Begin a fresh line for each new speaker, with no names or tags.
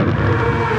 Música